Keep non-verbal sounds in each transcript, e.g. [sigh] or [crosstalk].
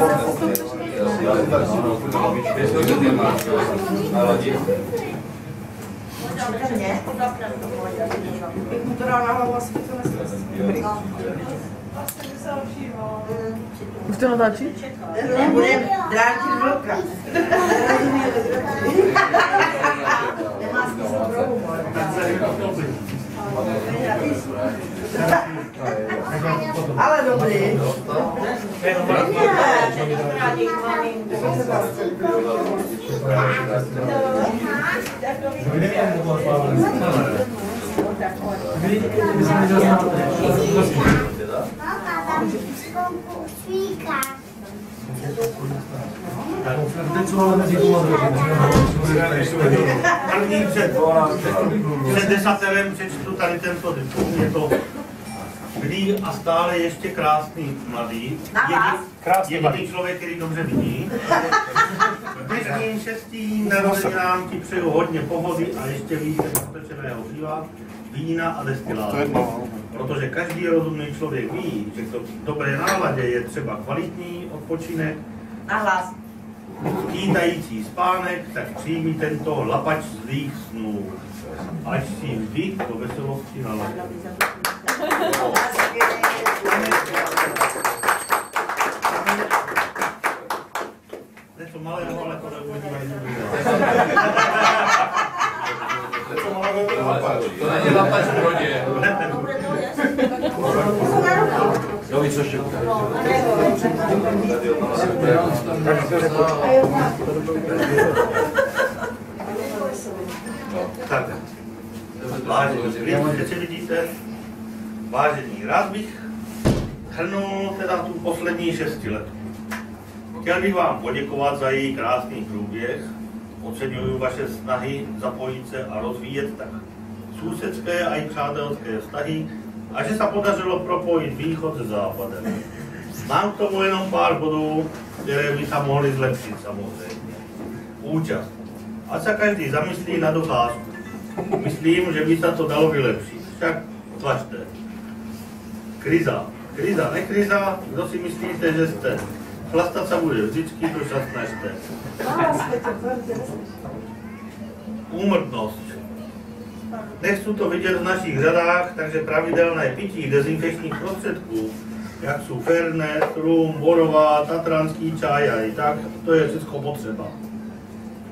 Jak mu to dá na hlavu, asi to nesmysl. Dobrý. Už to natáčí? Budeme drátit vlka. Nemá smysl pro humor. Ale dobrý. První před, před desaterem přečtu tady tento titul. Je to Milý a stále ještě krásný mladý. Na vás? Krásný jediný člověk, který dobře vidí. [laughs] Dnešním šestým narozeninám ti přeju hodně pohody a ještě více zapečeného piva, vína a destilátů. Protože každý rozumný člověk ví, že k dobré náladě je třeba kvalitní odpočinek, Na hlas. skýtající spánek, tak přijmi tento lapač zlých snů. Ať si vždy do veselosti naladí. Něco malého, ale to neuvidíme, až To není lapač v brodě. Jo, víš co ještě? Tak, vážení, vy co vidíte, vážení, rád bych hrnul teda tu poslední šestiletku. Chtěl bych vám poděkovat za její krásný průběh, oceňuju vaše snahy zapojit se a rozvíjet tak sousedské a i přátelské vztahy a že se podařilo propojit východ se západem. Mám k tomu jenom pár bodů, které by se mohly zlepšit samozřejmě. Účast. Ať se každý zamyslí na docházku. Myslím, že by se to dalo vylepšit. Však tlačte. Kriza. Kriza, nekriza, kdo si myslíte, že jste? Chlastat se bude vždycky, to čas nešte. Úmrtnost. Nechci to vidět v našich řadách, takže pravidelné pití dezinfekčních prostředků, jak jsou Fernet, Rum, Borová, Tatranský čaj a i tak, to je všechno potřeba.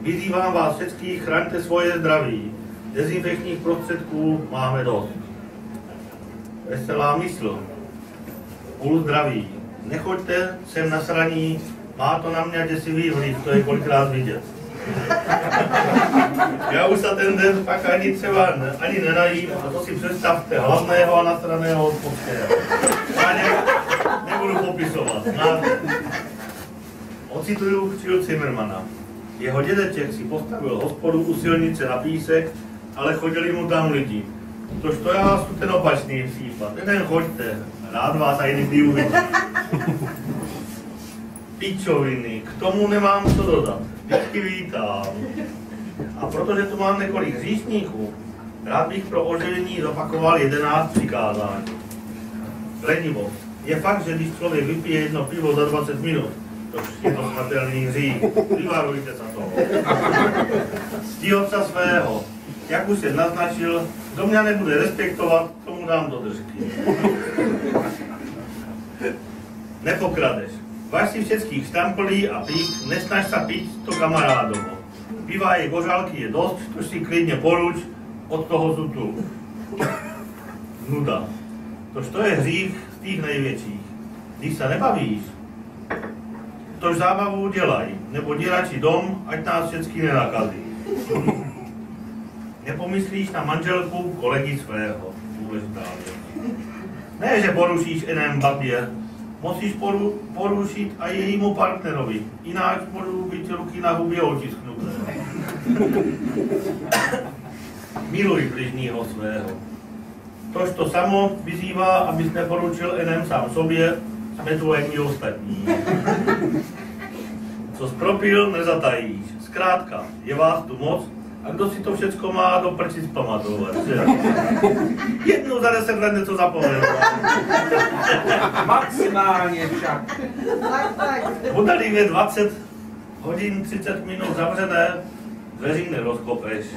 Vyzývám vás všetkých, chraňte svoje zdraví. Dezinfekčních prostředků máme dost. Veselá mysl. Půl zdraví. Nechoďte sem na sraní, má to na mě děsivý vliv, to je kolikrát vidět. [laughs] Já už se ten den pak ani třeba ani nenajím a to si představte, hlavného a nasraného hospodského. Já ne, nebudu popisovat. Ocituju Chil Zimmermana. Jeho dědeček si postavil hospodu u silnice na písek, ale chodili mu tam lidi. Tož to já jsem ten opačný případ. Jeden choďte, rád vás a jiný uvidí. Pičoviny, k tomu nemám co dodat. Vždycky vítám. A protože tu mám několik hříšníků, rád bych pro oživení zopakoval 11 přikázání. Lenivost. Je fakt, že když člověk vypije jedno pivo za 20 minut, to je to smrtelný hřích. Vyvarujte se toho. Otca svého. Jak už se naznačil, kdo mě nebude respektovat, tomu dám do držky. [laughs] Nepokradeš. Vaš si všetkých štamplí a pít, nesnaž se pít to kamarádovo. Piva i gožálky je dost, to si klidně poruč, od toho jsou tu. Nuda. Tož to je hřích z těch největších. Když se nebavíš, tož zábavu dělaj, nebo radši dom, ať nás všechny nenakazí. Nepomyslíš na manželku kolegy svého. Důležitá. Ne, že porušíš jenom babě, musíš poru, porušit a jejímu partnerovi, jinak budou být ruky na hubě otisknuté. Miluj bližního svého. Tož to samo vyzývá, abys neporučil jenom sám sobě, jsme tu ani ostatní. Co zpropil, nezatajíš. Zkrátka, je vás tu moc A kdo si to všecko má do prčic pamatovat, že? [laughs] Jednou za deset let něco zapomenu. [laughs] Maximálně však. Podali je 20 hodin 30 minut zavřené, dveří nerozkopeš. [laughs]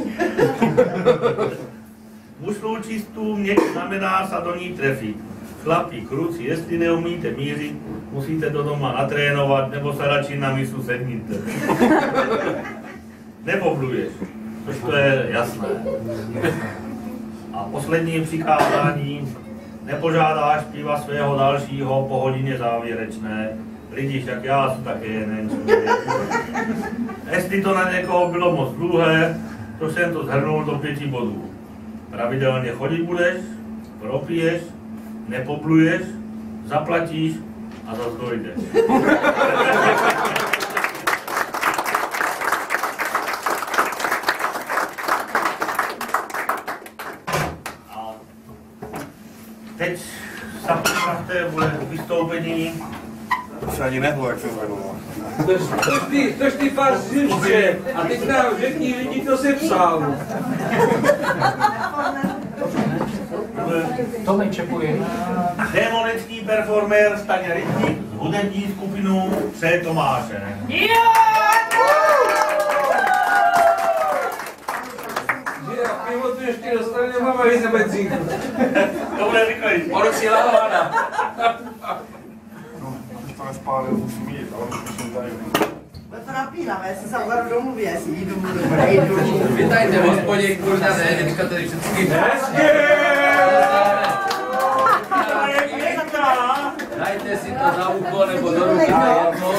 Mušlou čistou měk znamená sa do ní trefit. Chlapi, kruci, jestli neumíte mířit, musíte do doma natrénovat, nebo se radši na misu sedníte. Nepobluješ, což to je jasné. A poslední přikázání, nepožádáš piva svého dalšího po hodině závěrečné, lidi, jak já jsem také jeden. Jestli to na někoho bylo moc dlouhé, to jsem to zhrnul do pěti bodů. Pravidelně chodit budeš, propiješ, nepobluješ, zaplatíš a zase dojdeš. A teď sa připravte, bude To se ani nehlo, jak se zvedlo. Tož, tož ty, tož ty fařiště. A teď nám řekni lidi, kdo se psal. To nečepuje. Démonický performer Staně Rytník hudební skupinou Pře Tomáše. Že já pivo tu ještě dostane, mám a jít na benzínku. To bude rychlejší. Orosila hovada. No, už to nespálil, musím jít, ale musím tady. Bude to napínavé, jestli se opravdu domluví, jestli jdu, nejdu. Vítajte v hospodě, kurňa ne, teďka tady všechny. Dajte si to za ucho nebo do ruky, to je jedno.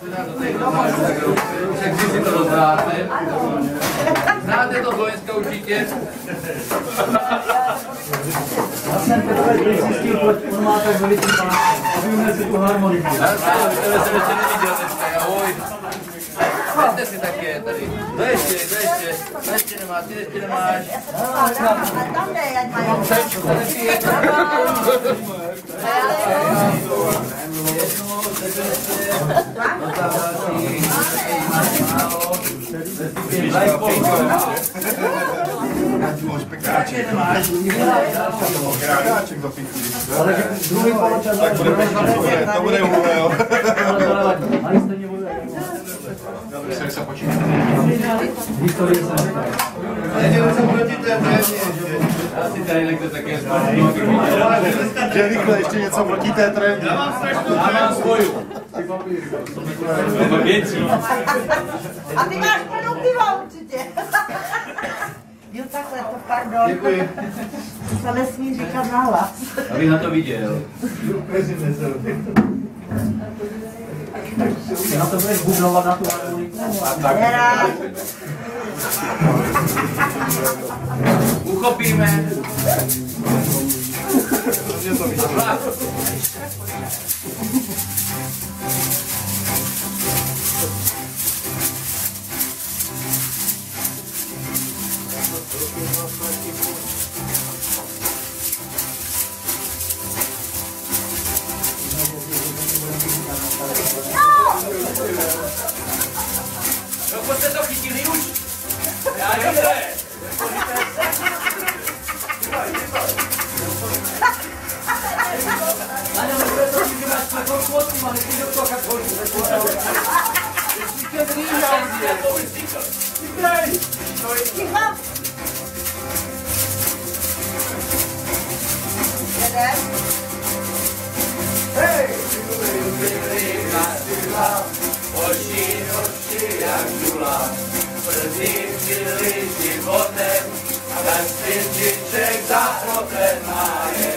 Teda to tady domážu, tak však vy si to rozdáte. Znáte to z Loňska určitě? Já jsem Petr Krysistý, on má tak velice pana, aby si tu harmoniku. Já jsem tebe jsem ještě neviděl dneska, ahoj. Vezte si také tady. To ještě, to ještě. To ještě nemáš, ty ještě nemáš. Tam ne, ať mají. To nepije. Už pekáček. Pekáček za pití. Ale druhý poločas Tak bude pekaček, to bude, to bude úle, jo. Ale stejně bude. Jak se počítá. Historie se říká. Já si tady nekde také Že rychle ještě něco proti té trendě. Já mám svoju. Věcí. A ty máš plnou piva určitě. Jo, takhle, to pardon. Děkuji. [laughs] To nesmí říkat nahlas. Abych na to viděl. Na to budeš bublovat na tu harmoniku. Uchopíme. [laughs] No, jste to chytili už? Já dobře. Ticho. Světiček za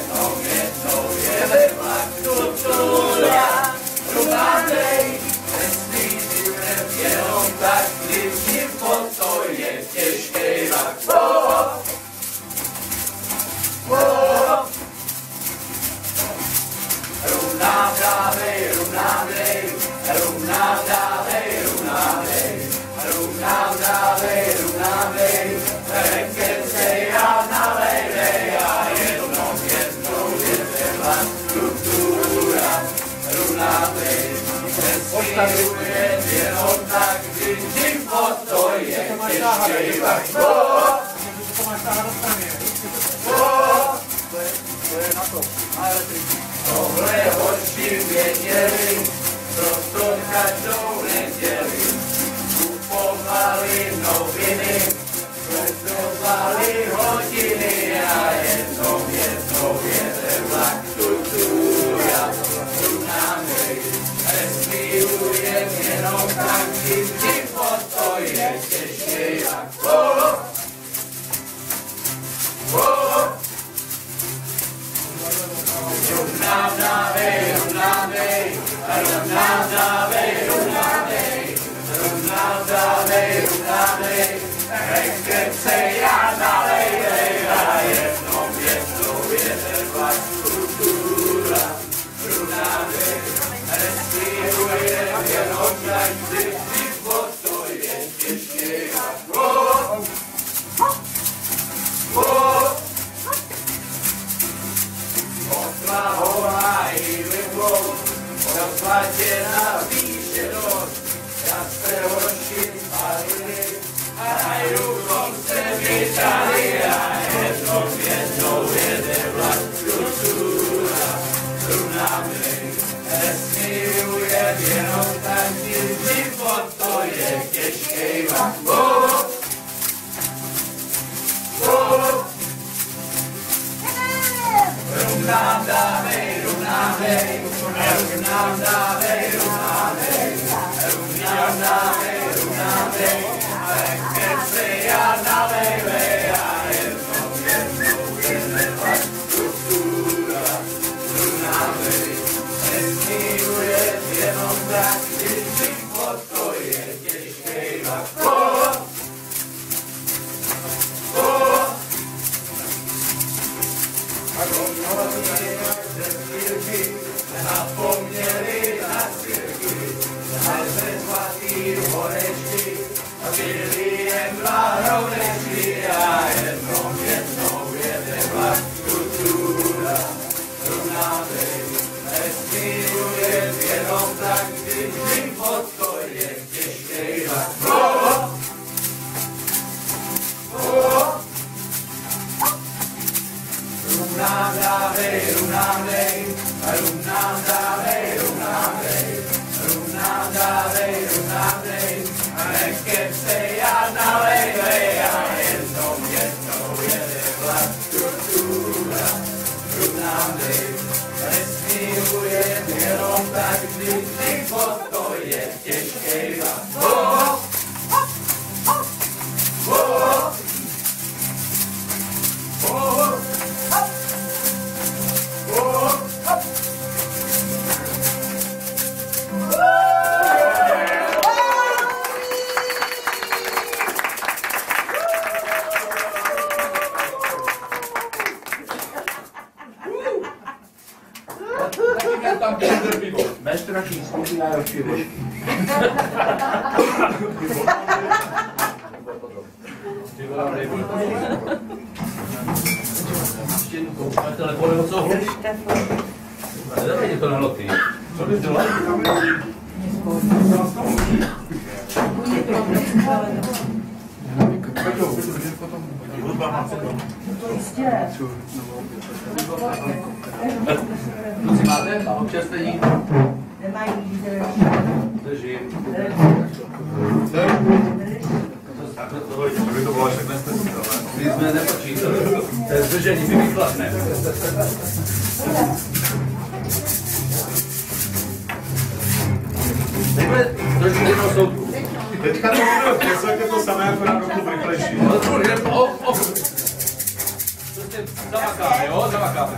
Stary, nie on tak widzi, po to jest ciężkie down, down. poetry, ability and morality. tam kinder pivo. Bezstrachý skupina rozšivočky. Ty vole, nejbolí. Ještě jednu koukáme telefon, nebo co hluš? Nedávej to na loty. Co bys dělal? Hudba má se tam. To jistě jestli máte a občerstvení? Nemají Držím. Takhle to, by to bylo až takhle jste My jsme nepočítali. To je zdržení, my vypadne. Nejprve trošku jednou soudku. Teďka to bude v podstatě to jako samé, jako na trochu rychlejší. No to bude, o, o. Prostě zamakáme, jo, zamakáme.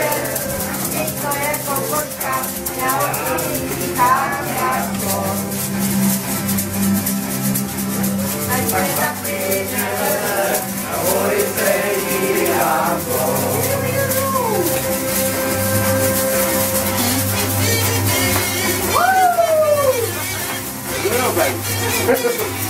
Ha, ha, ha.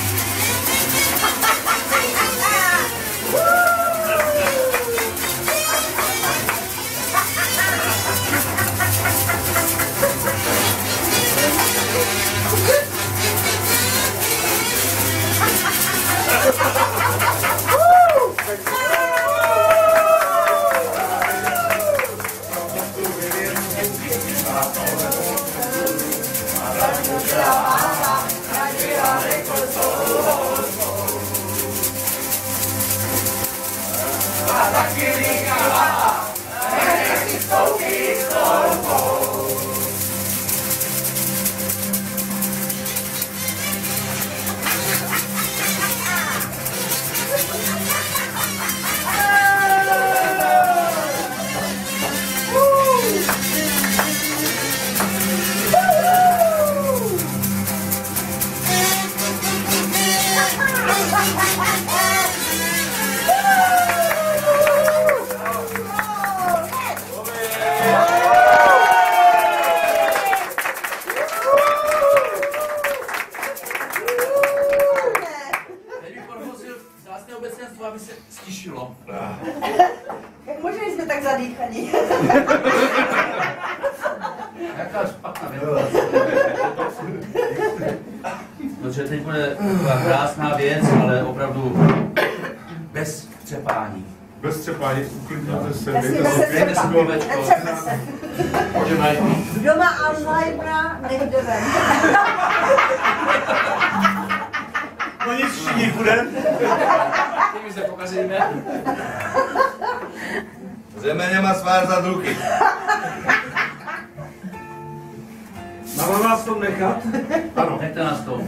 Země má svázat ruky. Mám vás to nechat? Ano, Nechte nás to.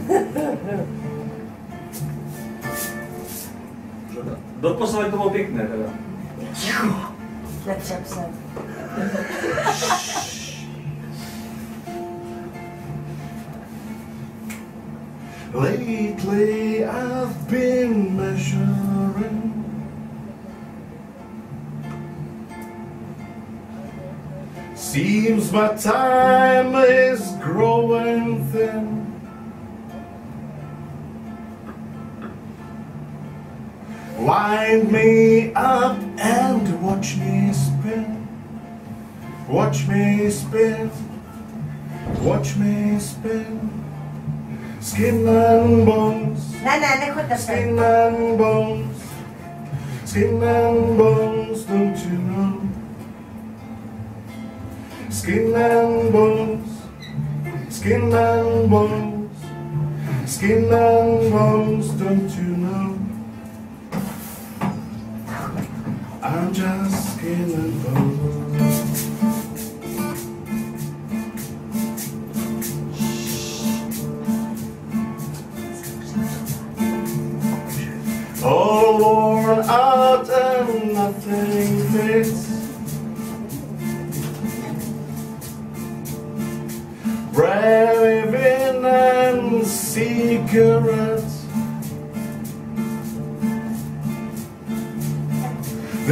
Doposlali to bylo pěkné teda. Netřep se. Lately I've been measuring Seems my time is growing thin. Wind me up and watch me spin. Watch me spin. Watch me spin. Skin and bones. Ne, ne, nechoďte se. Skin and bones, skin and bones, don't you know? Skin and bones, skin and bones, skin and bones, don't you know? I'm just skin and bones.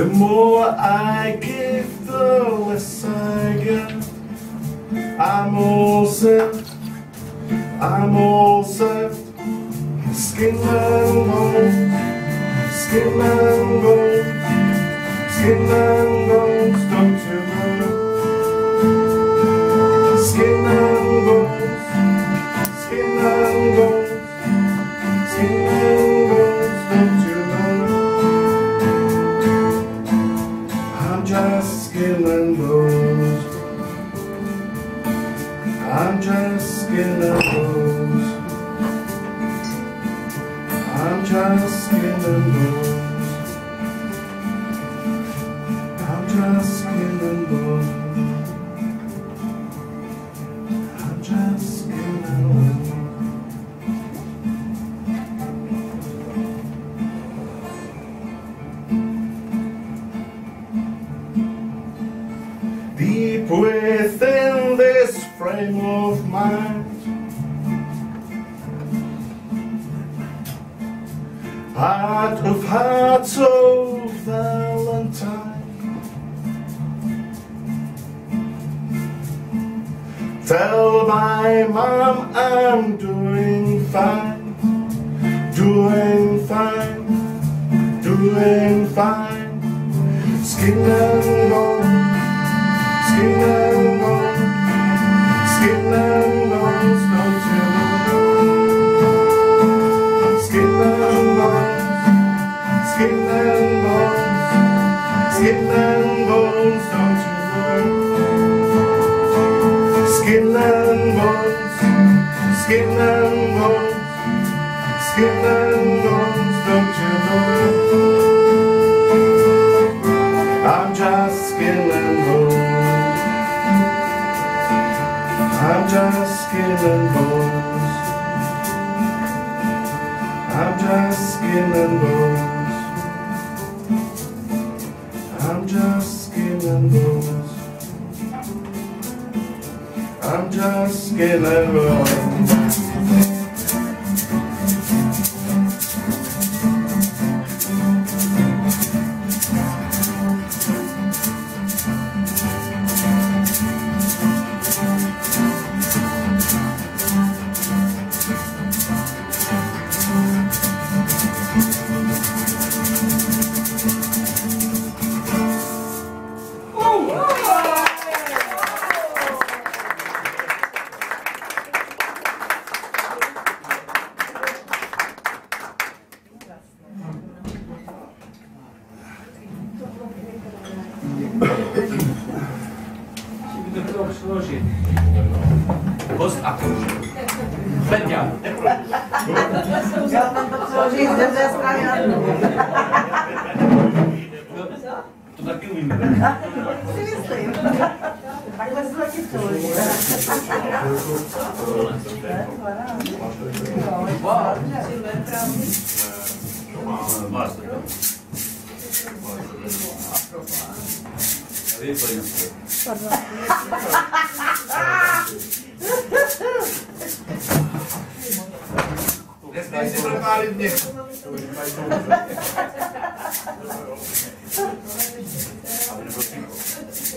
The more I give, the less I get. I'm all set. I'm all set. Skin and bones, skin and bones, skin and bones,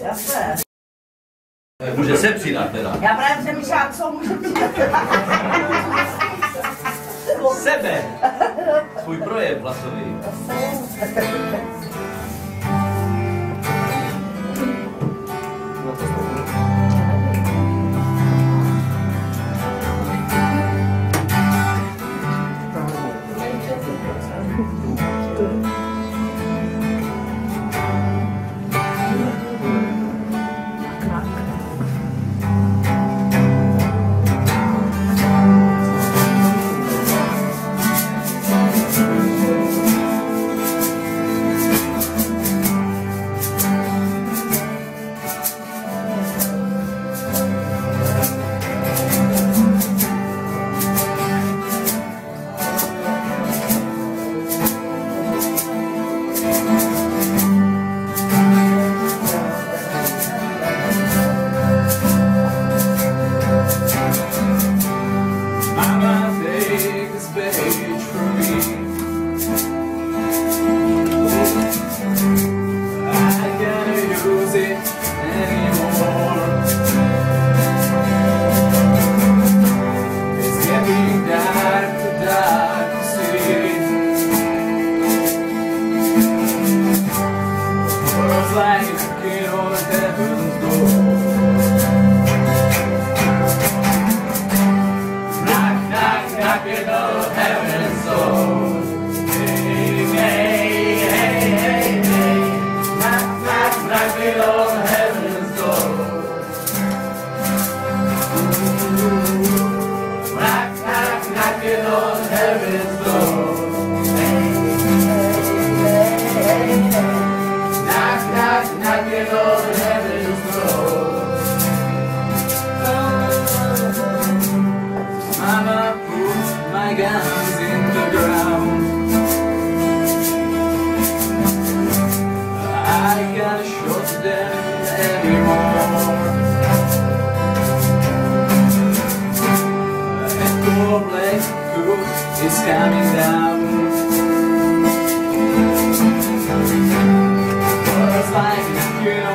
Jasné. Eh, může se přidat teda. Já právě přemýšlám, co může přidat. Sebe. Svůj projev hlasový. time I take this page from me. I can't shoot them anymore. Black is coming down. Just like you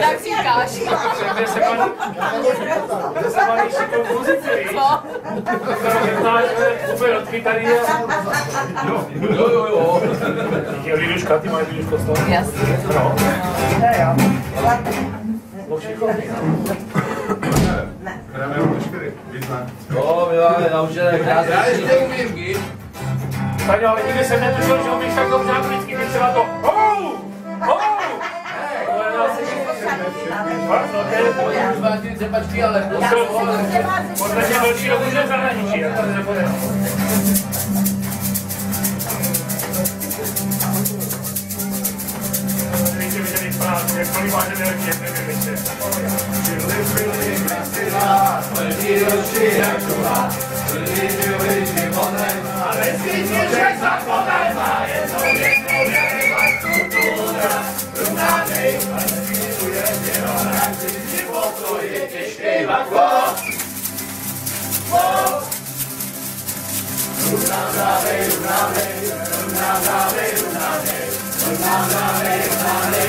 Tak říkáš. Co? Jo, jo, jo. Jasně. Jo, my máme naučené krásné. Já ještě umím git. Taňo, ale nikdy jsem netušil, že umíš tak dobře anglicky, když třeba to oh! Oh! Podle mě další dobu že v zahraničí, jak to nebude. Víte, viděli práci, jak kolik máte energie, nevím, víte. Ale cítíš, že zapomeň má jednou, jednou, jednou, kultura, runánej, ale cítuje jenom rádi, život to je těžký vakon.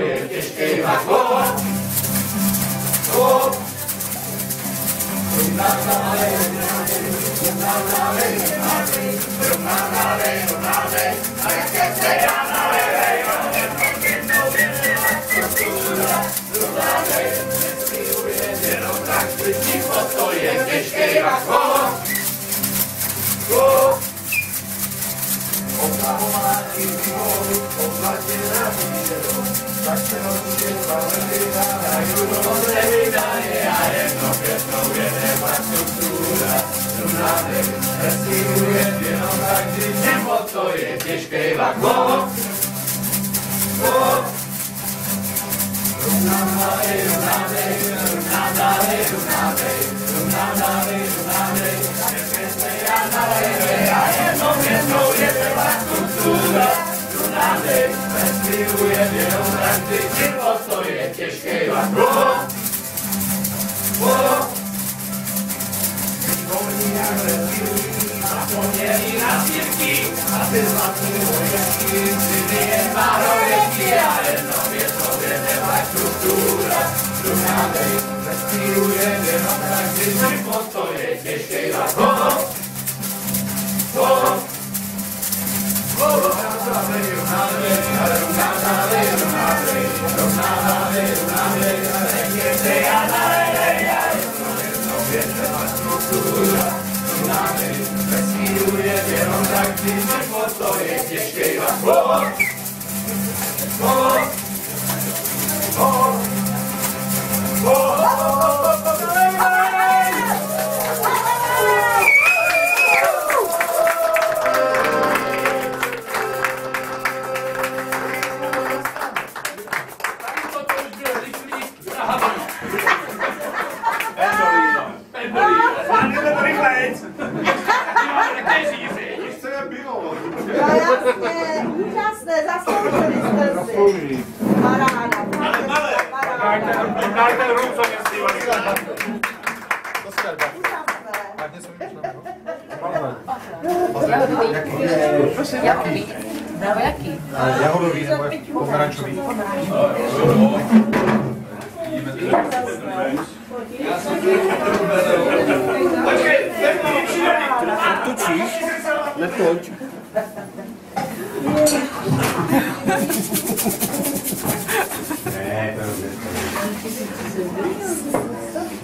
je těžký vakon. Zapomněli na svědky a ty zlatý vojenky, syny jen párověky a jenom je to vědevá struktura. Druhá dej, bez vesmíru je jenom každý život, to je těžký vlak. Miłuję wielu praktycznie, bo stoję ciężkiego Zapomnieli nas wilki, a ty zlatniłeś Czyny jest barojeki, ale sobie sobie tewa struktura Drugawej, że miłuję wielu praktycznie, bo stoję ciężkiego Oh! Je jenom každý život, to je těžký vlak. Ho, ho,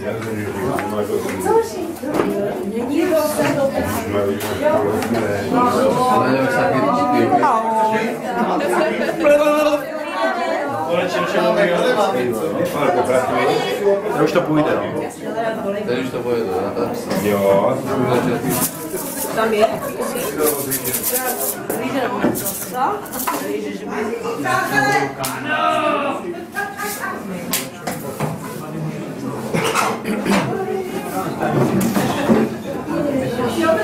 je Já rozumím, že to má to To už to půjde, no. Teď už to pojede, ne? Jo. Tam je.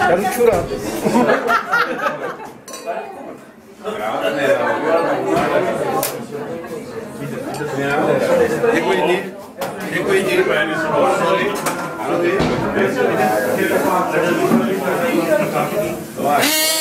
Herrschura. e quindi e quindi sono soli allora,